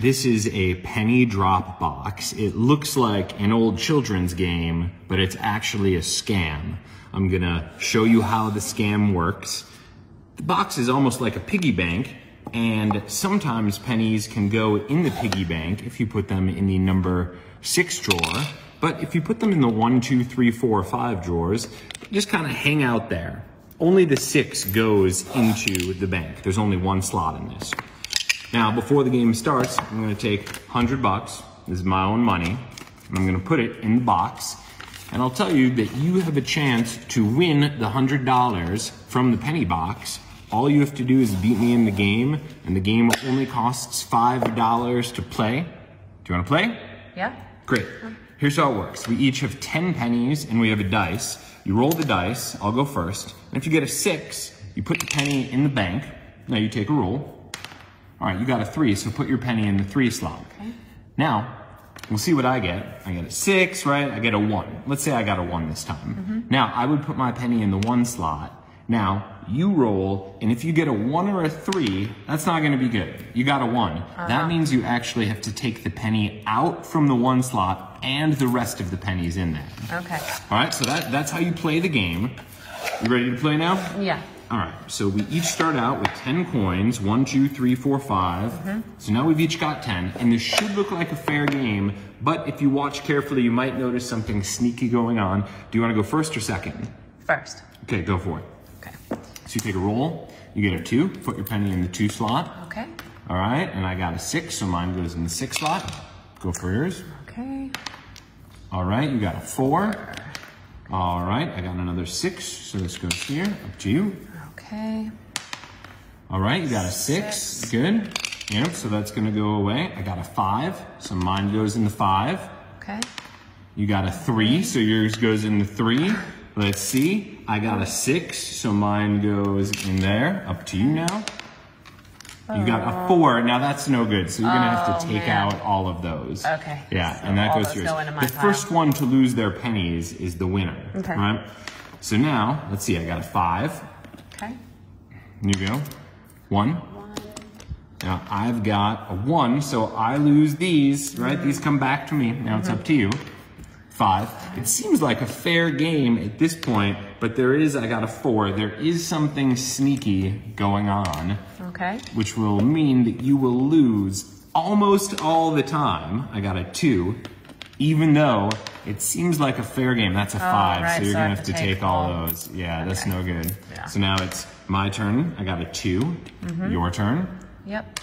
This is a penny drop box. It looks like an old children's game, but it's actually a scam. I'm gonna show you how the scam works. The box is almost like a piggy bank, and sometimes pennies can go in the piggy bank if you put them in the number six drawer. But if you put them in the one, two, three, four, five drawers, just kind of hang out there. Only the six goes into the bank. There's only one slot in this. Now, before the game starts, I'm gonna take 100 bucks, this is my own money, and I'm gonna put it in the box, and I'll tell you that you have a chance to win the $100 from the penny box. All you have to do is beat me in the game, and the game only costs $5 to play. Do you wanna play? Yeah? Great. Here's how it works. We each have 10 pennies and we have a dice. You roll the dice, I'll go first. And if you get a six, you put the penny in the bank. Now you take a roll. All right, you got a three, so put your penny in the three slot. Okay. Now, we'll see what I get. I get a six, right? I get a one. Let's say I got a one this time. Mm-hmm. Now, I would put my penny in the one slot. Now, you roll, and if you get a one or a three, that's not gonna be good. You got a one. Uh-huh. That means you actually have to take the penny out from the one slot and the rest of the pennies in there. Okay. All right, so that, that's how you play the game. You ready to play now? Yeah. All right, so we each start out with 10 coins, one, two, three, four, five. Mm-hmm. So now we've each got 10, and this should look like a fair game, but if you watch carefully, you might notice something sneaky going on. Do you wanna go first or second? First. Okay, go for it. Okay. So you take a roll, you get a two, put your penny in the two slot. Okay. All right, and I got a six, so mine goes in the six slot. Go for yours. Okay. All right, you got a four. All right, I got another six, so this goes here, up to you. Okay. All right, you got a six. Six. Good. Yep, so that's gonna go away. I got a five, so mine goes in the five. Okay. You got a three, so yours goes in the three. Let's see. I got a six, so mine goes in there. Up to you now. You got a oh. four. Now that's no good, so you're gonna have to Oh, take man. out all of those. Okay, Yeah, so and that goes yours. go the pile. first one to lose their pennies is the winner. Okay. Right? So now, let's see. I got a five. Okay. You go. One. Now I've got a one, so I lose these, right? These come back to me. Now it's up to you. Five. It seems like a fair game at this point, but there is, I got a four. There is something sneaky going on, Okay. which will mean that you will lose almost all the time. I got a two, even though it seems like a fair game. That's a five, Oh, right, so you're so gonna have to take take all all- those. Yeah, that's no good. Yeah. So now it's my turn. I got a 2 Mm-hmm. Your turn. Yep.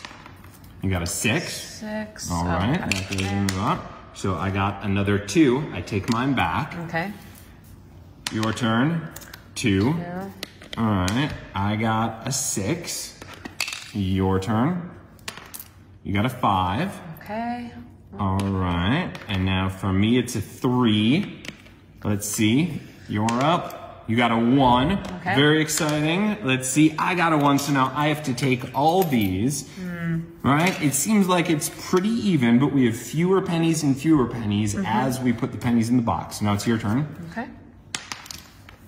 You got a six. Six. All right, Okay. that goes in the. So I got another two. I take mine back. Okay. Your turn. Two. Yeah. All right. I got a six. Your turn. You got a five. Okay. All right. And now for me, it's a three. Let's see. You're up. You got a one. Okay. Very exciting. Let's see. I got a one. So now I have to take all these. Hmm. Right? It seems like it's pretty even, but we have fewer pennies and fewer pennies mm-hmm. as we put the pennies in the box. Now it's your turn. Okay.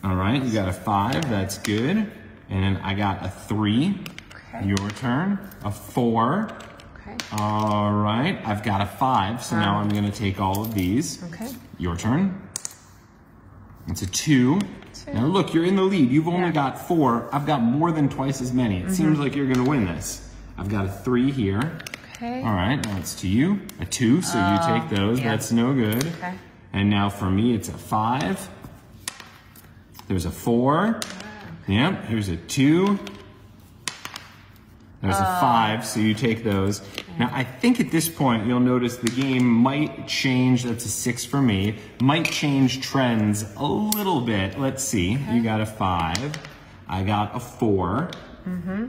All right. You got a five. That's good. And then I got a three. Okay. Your turn. A four. Okay. All right, I've got a five, so now I'm gonna take all of these. Okay. Your turn. It's a two. Two. Now look, you're in the lead. You've only Yeah. got four. I've got more than twice as many. It seems mm-hmm. like you're gonna win this. I've got a three here. Okay. All right, now it's to you. A two, so you oh, take those. yeah. That's no good. Okay. And now for me, it's a five. There's a four. Yep, here's a two. There's a five, so you take those. Now, I think at this point, you'll notice the game might change. That's a six for me. Might change trends a little bit. Let's see. You got a five. I got a 4 mm-hmm.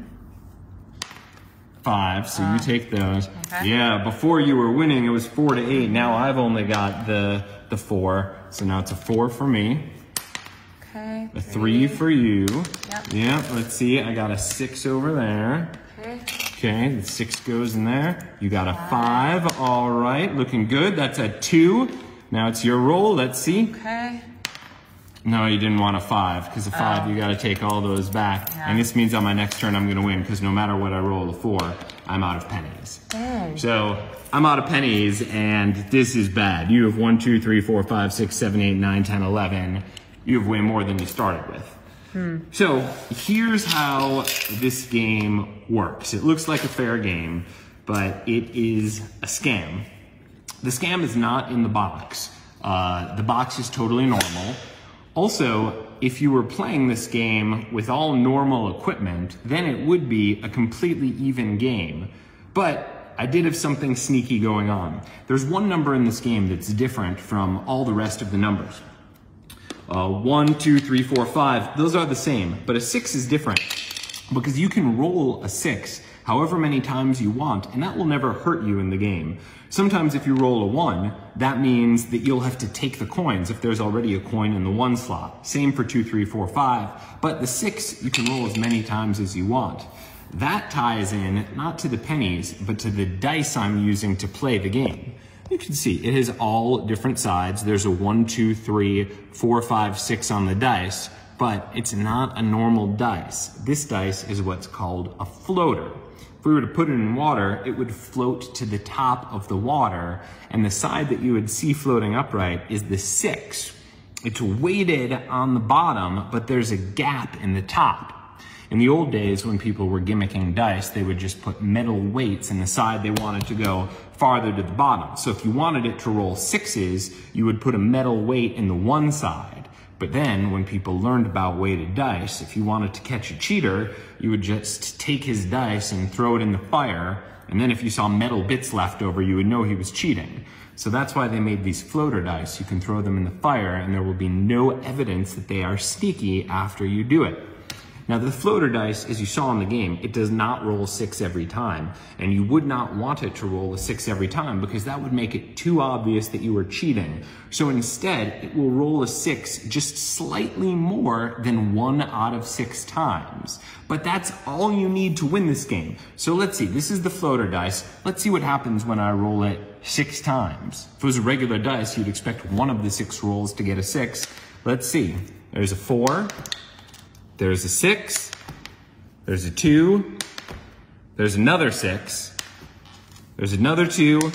Five, so you uh, take those. okay. Yeah, before you were winning, it was four to eight. Now I've only got the the four, so now it's a four for me. Okay. A three for you. Yep. Yep, let's see. I got a six over there. Okay. Okay, the six goes in there. You got a five. All right, looking good. That's a two. Now it's your roll. Let's see. Okay. No, you didn't want a five, because a oh. five, you gotta take all those back. Yeah. And this means on my next turn, I'm gonna win, because no matter what I roll a four, I'm out of pennies. Dang. So I'm out of pennies, and this is bad. You have one, two, three, four, five, six, seven, eight, nine, ten, eleven. You have way more than you started with. So here's how this game works. It looks like a fair game, but it is a scam. The scam is not in the box. Uh, the box is totally normal. Also, if you were playing this game with all normal equipment, then it would be a completely even game. But I did have something sneaky going on. There's one number in this game that's different from all the rest of the numbers. Uh, one, two, three, four, five, those are the same, but a six is different because you can roll a six however many times you want, and that will never hurt you in the game. Sometimes if you roll a one, that means that you'll have to take the coins if there's already a coin in the one slot. Same for two, three, four, five, but the six you can roll as many times as you want. That ties in not to the pennies, but to the dice I'm using to play the game. You can see it has all different sides. There's a one, two, three, four, five, six on the dice, but it's not a normal dice. This dice is what's called a floater. If we were to put it in water, it would float to the top of the water, and the side that you would see floating upright is the six. It's weighted on the bottom, but there's a gap in the top. In the old days, when people were gimmicking dice, they would just put metal weights in the side they wanted to go farther to the bottom. So if you wanted it to roll sixes, you would put a metal weight in the one side. But then, when people learned about weighted dice, if you wanted to catch a cheater, you would just take his dice and throw it in the fire, and then if you saw metal bits left over, you would know he was cheating. So that's why they made these floater dice. You can throw them in the fire, and there will be no evidence that they are sneaky after you do it. Now the floater dice, as you saw in the game, it does not roll six every time, and you would not want it to roll a six every time because that would make it too obvious that you were cheating. So instead, it will roll a six just slightly more than one out of six times. But that's all you need to win this game. So let's see, this is the floater dice. Let's see what happens when I roll it six times. If it was a regular dice, you'd expect one of the six rolls to get a six. Let's see, there's a four, there's a six, there's a two, there's another six, there's another two, and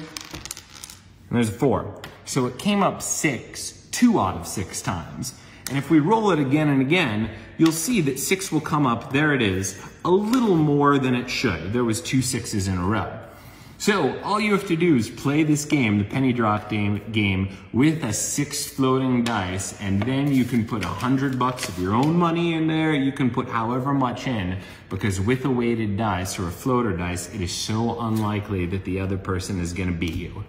there's a four. So it came up six, two out of six times. And if we roll it again and again, you'll see that six will come up, there it is, a little more than it should. There was two sixes in a row. So all you have to do is play this game, the penny drop game, game with a six floating dice, and then you can put a hundred bucks of your own money in there. You can put however much in, because with a weighted dice or a floater dice, it is so unlikely that the other person is going to beat you.